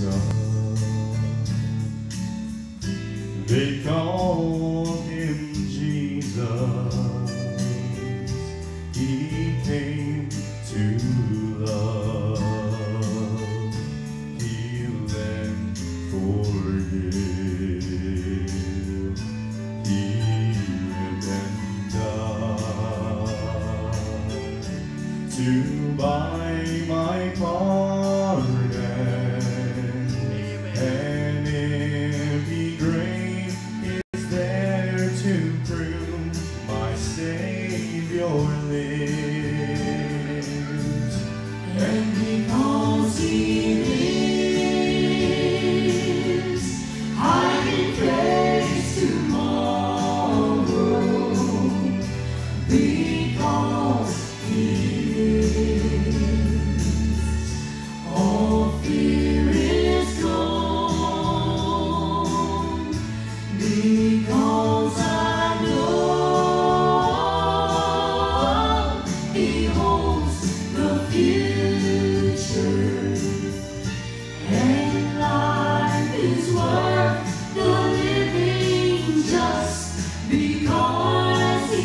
snow. They call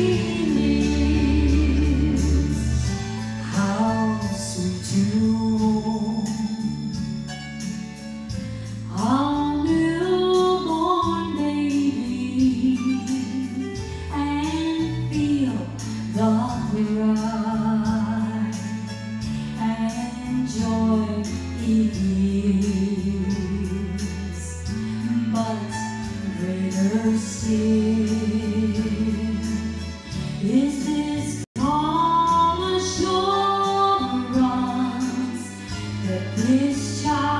You. child.